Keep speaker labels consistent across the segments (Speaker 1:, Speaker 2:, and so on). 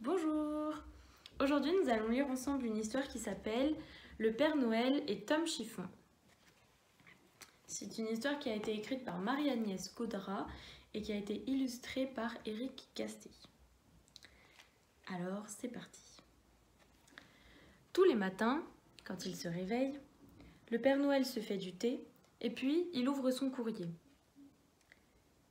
Speaker 1: Bonjour Aujourd'hui nous allons lire ensemble une histoire qui s'appelle Le Père Noël et Tom Chiffon. C'est une histoire qui a été écrite par Marie-Agnès Caudra et qui a été illustrée par Éric Gasté. Alors c'est parti. Tous les matins, quand il se réveille, le Père Noël se fait du thé et puis il ouvre son courrier.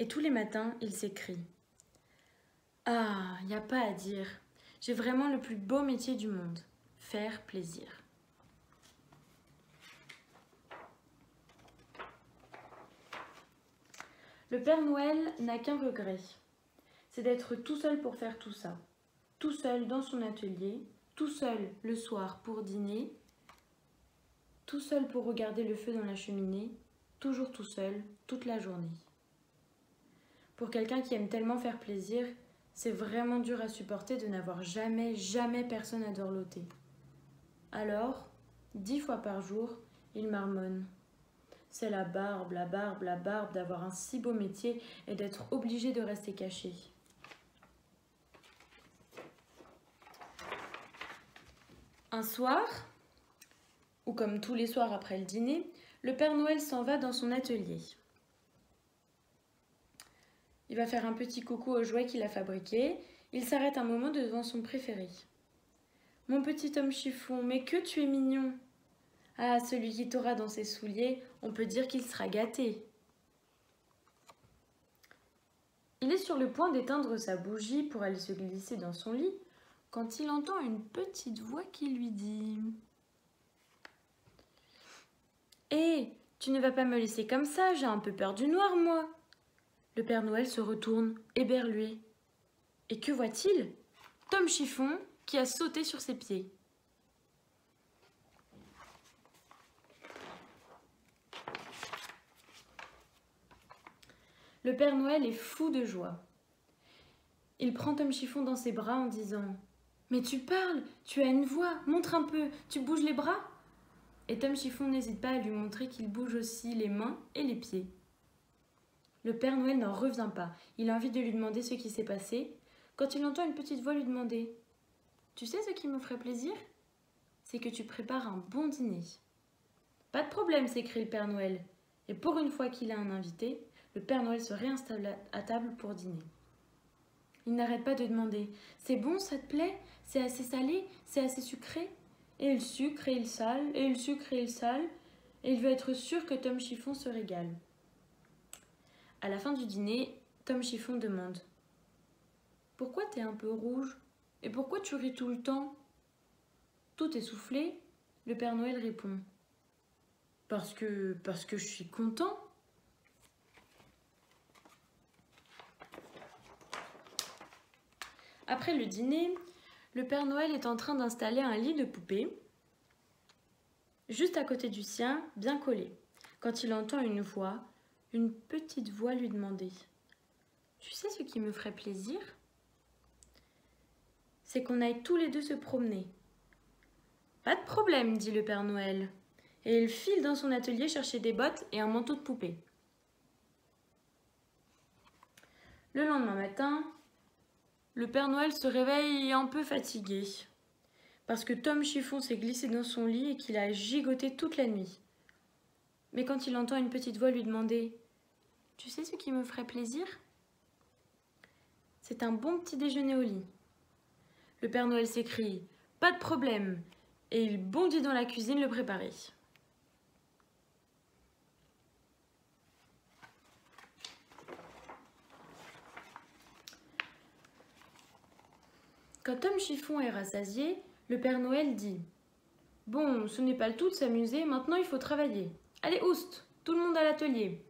Speaker 1: Et tous les matins, il s'écrie ah, il n'y a pas à dire. J'ai vraiment le plus beau métier du monde. Faire plaisir. Le Père Noël n'a qu'un regret. C'est d'être tout seul pour faire tout ça. Tout seul dans son atelier, tout seul le soir pour dîner, tout seul pour regarder le feu dans la cheminée, toujours tout seul, toute la journée. Pour quelqu'un qui aime tellement faire plaisir, c'est vraiment dur à supporter de n'avoir jamais, jamais personne à dorloter. Alors, dix fois par jour, il marmonne. C'est la barbe, la barbe, la barbe d'avoir un si beau métier et d'être obligé de rester caché. Un soir, ou comme tous les soirs après le dîner, le Père Noël s'en va dans son atelier. Il va faire un petit coucou au jouet qu'il a fabriqué. Il s'arrête un moment devant son préféré. Mon petit homme chiffon, mais que tu es mignon Ah, celui qui t'aura dans ses souliers, on peut dire qu'il sera gâté. Il est sur le point d'éteindre sa bougie pour aller se glisser dans son lit quand il entend une petite voix qui lui dit Hé, tu ne vas pas me laisser comme ça, j'ai un peu peur du noir, moi. Le Père Noël se retourne, éberlué. Et que voit-il? Tom Chiffon qui a sauté sur ses pieds. Le Père Noël est fou de joie. Il prend Tom Chiffon dans ses bras en disant Mais tu parles, tu as une voix, montre un peu, tu bouges les bras Et Tom Chiffon n'hésite pas à lui montrer qu'il bouge aussi les mains et les pieds. Le Père Noël n'en revient pas. Il a envie de lui demander ce qui s'est passé, quand il entend une petite voix lui demander Tu sais ce qui me ferait plaisir? C'est que tu prépares un bon dîner. Pas de problème, s'écrie le Père Noël. Et pour une fois qu'il a un invité, le Père Noël se réinstalle à table pour dîner. Il n'arrête pas de demander C'est bon, ça te plaît? C'est assez salé? C'est assez sucré Et il sucre et il sale, et il sucre et il sale, et il veut être sûr que Tom Chiffon se régale. À la fin du dîner, Tom Chiffon demande. Pourquoi t'es un peu rouge? Et pourquoi tu ris tout le temps? Tout essoufflé, le Père Noël répond. Parce que, parce que je suis content. Après le dîner, le Père Noël est en train d'installer un lit de poupée juste à côté du sien, bien collé, quand il entend une voix une petite voix lui demandait Tu sais ce qui me ferait plaisir? C'est qu'on aille tous les deux se promener. Pas de problème, dit le Père Noël. Et il file dans son atelier chercher des bottes et un manteau de poupée. Le lendemain matin, le Père Noël se réveille un peu fatigué, parce que Tom Chiffon s'est glissé dans son lit et qu'il a gigoté toute la nuit. Mais quand il entend une petite voix lui demander tu sais ce qui me ferait plaisir? C'est un bon petit déjeuner au lit. Le Père Noël s'écrie Pas de problème et il bondit dans la cuisine le préparer. Quand Tom Chiffon est rassasié, le Père Noël dit Bon, ce n'est pas le tout de s'amuser, maintenant il faut travailler. Allez, oust, tout le monde à l'atelier.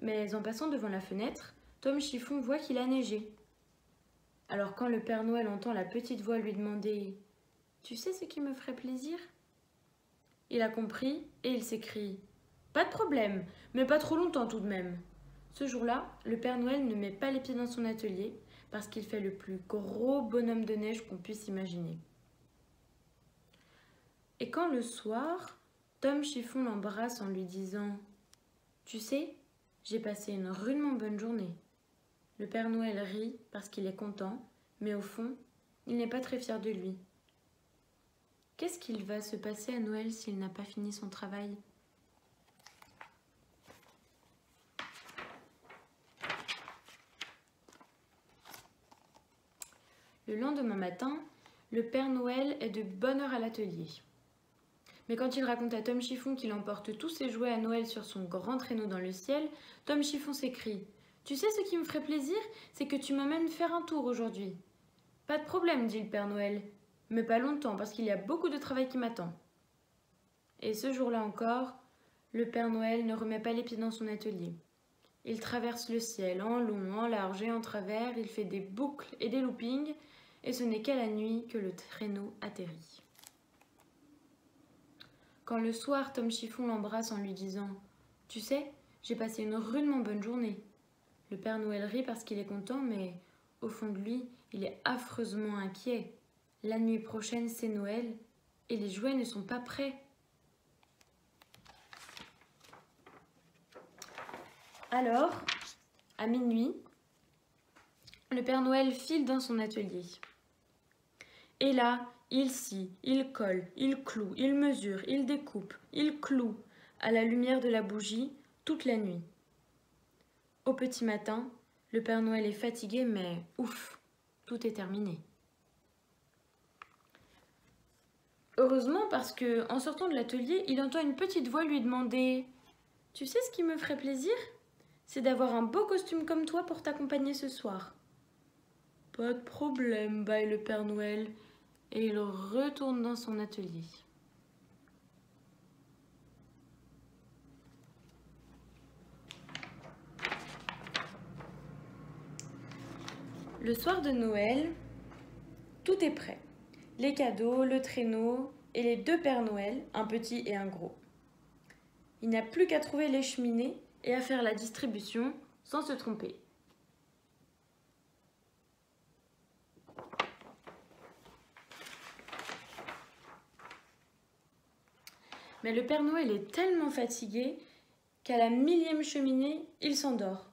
Speaker 1: Mais en passant devant la fenêtre, Tom Chiffon voit qu'il a neigé. Alors quand le Père Noël entend la petite voix lui demander Tu sais ce qui me ferait plaisir? Il a compris et il s'écrie Pas de problème, mais pas trop longtemps tout de même. Ce jour-là, le Père Noël ne met pas les pieds dans son atelier parce qu'il fait le plus gros bonhomme de neige qu'on puisse imaginer. Et quand le soir, Tom Chiffon l'embrasse en lui disant Tu sais, j'ai passé une rudement bonne journée. Le Père Noël rit parce qu'il est content, mais au fond, Il n'est pas très fier de lui. Qu'est-ce qu'il va se passer à Noël s'il n'a pas fini son travail? Le lendemain matin, le Père Noël est de bonne heure à l'atelier. Mais quand il raconte à Tom Chiffon qu'il emporte tous ses jouets à Noël sur son grand traîneau dans le ciel, Tom Chiffon s'écrie Tu sais ce qui me ferait plaisir? C'est que tu m'emmènes faire un tour aujourd'hui. Pas de problème, dit le Père Noël, mais pas longtemps parce qu'il y a beaucoup de travail qui m'attend. Et ce jour-là encore, le Père Noël ne remet pas les pieds dans son atelier. Il traverse le ciel en long, en large et en travers, il fait des boucles et des loopings, et ce n'est qu'à la nuit que le traîneau atterrit. Quand le soir Tom Chiffon l'embrasse en lui disant Tu sais, j'ai passé une rudement bonne journée. Le Père Noël rit parce qu'il est content, mais au fond de lui, il est affreusement inquiet. La nuit prochaine, c'est Noël, et les jouets ne sont pas prêts. Alors, à minuit, le Père Noël file dans son atelier. Et là, il scie, il colle, il cloue, il mesure, il découpe, il cloue, à la lumière de la bougie, toute la nuit. Au petit matin, le Père Noël est fatigué, mais ouf, tout est terminé. Heureusement parce que, en sortant de l'atelier, il entend une petite voix lui demander Tu sais ce qui me ferait plaisir? C'est d'avoir un beau costume comme toi pour t'accompagner ce soir. Pas de problème, baille le Père Noël et il retourne dans son atelier. Le soir de Noël, tout est prêt. Les cadeaux, le traîneau et les deux Pères Noël, un petit et un gros. Il n'y a plus qu'à trouver les cheminées et à faire la distribution sans se tromper. Mais le Père Noël est tellement fatigué qu'à la millième cheminée, il s'endort.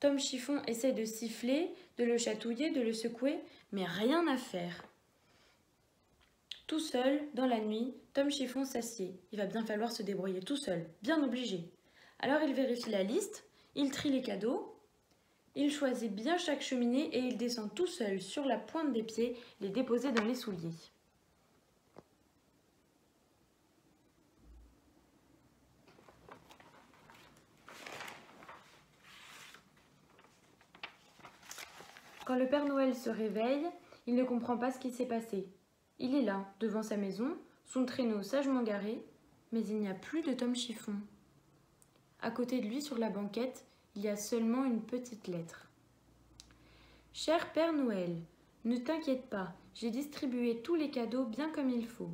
Speaker 1: Tom Chiffon essaie de siffler, de le chatouiller, de le secouer, mais rien à faire. Tout seul, dans la nuit, Tom Chiffon s'assied. Il va bien falloir se débrouiller tout seul, bien obligé. Alors il vérifie la liste, il trie les cadeaux, il choisit bien chaque cheminée et il descend tout seul sur la pointe des pieds, les déposer dans les souliers. Quand le Père Noël se réveille, il ne comprend pas ce qui s'est passé. Il est là, devant sa maison, son traîneau sagement garé, mais il n'y a plus de Tom Chiffon. À côté de lui, sur la banquette, il y a seulement une petite lettre. Cher Père Noël, ne t'inquiète pas, j'ai distribué tous les cadeaux bien comme il faut.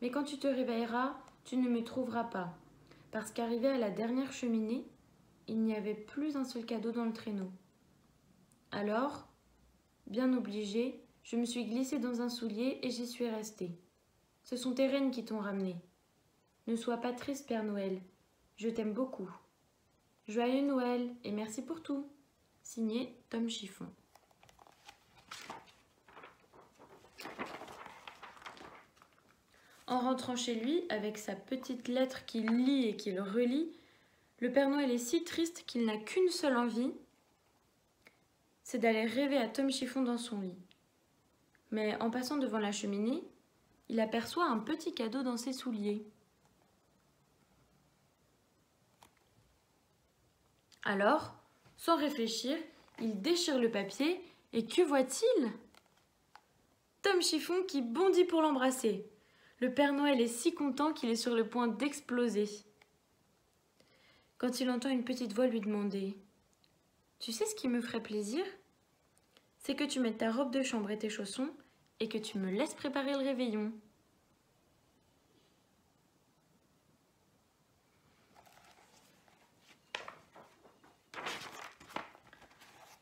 Speaker 1: Mais quand tu te réveilleras, tu ne me trouveras pas, parce qu'arrivé à la dernière cheminée, il n'y avait plus un seul cadeau dans le traîneau. Alors, bien obligée, je me suis glissée dans un soulier et j'y suis restée. Ce sont tes reines qui t'ont ramené. Ne sois pas triste, Père Noël. Je t'aime beaucoup. Joyeux Noël et merci pour tout. Signé Tom Chiffon. En rentrant chez lui, avec sa petite lettre qu'il lit et qu'il relit, le Père Noël est si triste qu'il n'a qu'une seule envie, c'est d'aller rêver à Tom Chiffon dans son lit. Mais en passant devant la cheminée, il aperçoit un petit cadeau dans ses souliers. Alors, sans réfléchir, il déchire le papier et que voit-il? Tom Chiffon qui bondit pour l'embrasser. Le Père Noël est si content qu'il est sur le point d'exploser. Quand il entend une petite voix lui demander tu sais ce qui me ferait plaisir? C'est que tu mettes ta robe de chambre et tes chaussons et que tu me laisses préparer le réveillon.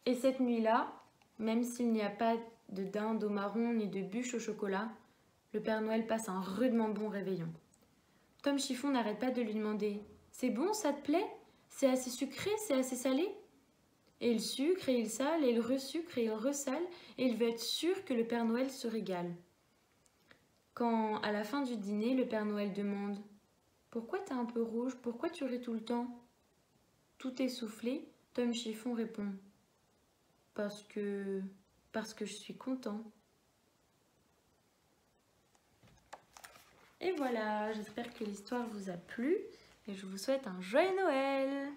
Speaker 1: Et cette nuit-là, même s'il n'y a pas de dinde au marron ni de bûche au chocolat, le Père Noël passe un rudement bon réveillon. Tom Chiffon n'arrête pas de lui demander C'est bon, ça te plaît? C'est assez sucré C'est assez salé Et il sucre et il sale, et il resucre et il resale, et il veut être sûr que le Père Noël se régale. Quand, à la fin du dîner, le Père Noël demande Pourquoi t'es un peu rouge? Pourquoi tu ris tout le temps? Tout essoufflé, Tom Chiffon répond Parce que. parce que je suis content. Et voilà, j'espère que l'histoire vous a plu et je vous souhaite un joyeux Noël